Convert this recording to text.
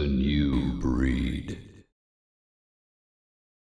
the new breed.